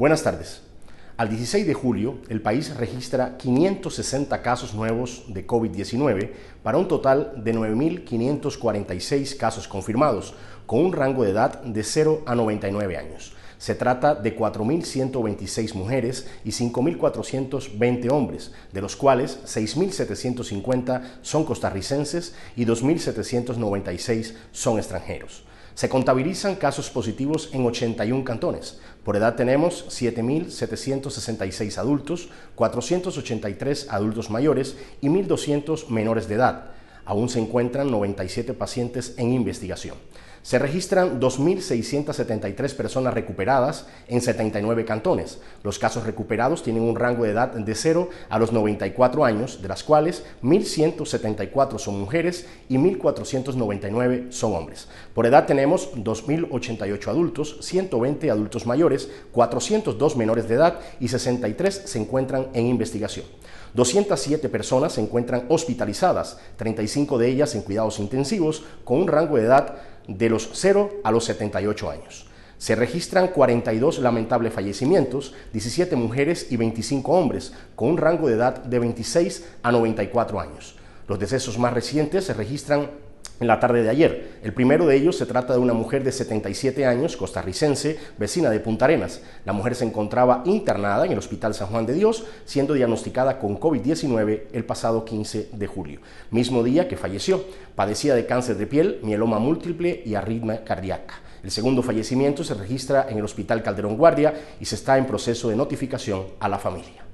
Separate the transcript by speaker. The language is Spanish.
Speaker 1: Buenas tardes. Al 16 de julio, el país registra 560 casos nuevos de COVID-19 para un total de 9.546 casos confirmados, con un rango de edad de 0 a 99 años. Se trata de 4.126 mujeres y 5.420 hombres, de los cuales 6.750 son costarricenses y 2.796 son extranjeros. Se contabilizan casos positivos en 81 cantones. Por edad tenemos 7.766 adultos, 483 adultos mayores y 1.200 menores de edad. Aún se encuentran 97 pacientes en investigación. Se registran 2.673 personas recuperadas en 79 cantones. Los casos recuperados tienen un rango de edad de 0 a los 94 años, de las cuales 1.174 son mujeres y 1.499 son hombres. Por edad tenemos 2.088 adultos, 120 adultos mayores, 402 menores de edad y 63 se encuentran en investigación. 207 personas se encuentran hospitalizadas, 35 de ellas en cuidados intensivos, con un rango de edad de los 0 a los 78 años. Se registran 42 lamentables fallecimientos, 17 mujeres y 25 hombres, con un rango de edad de 26 a 94 años. Los decesos más recientes se registran en la tarde de ayer. El primero de ellos se trata de una mujer de 77 años, costarricense, vecina de Punta Arenas. La mujer se encontraba internada en el Hospital San Juan de Dios, siendo diagnosticada con COVID-19 el pasado 15 de julio, mismo día que falleció. Padecía de cáncer de piel, mieloma múltiple y arritmia cardíaca. El segundo fallecimiento se registra en el Hospital Calderón Guardia y se está en proceso de notificación a la familia.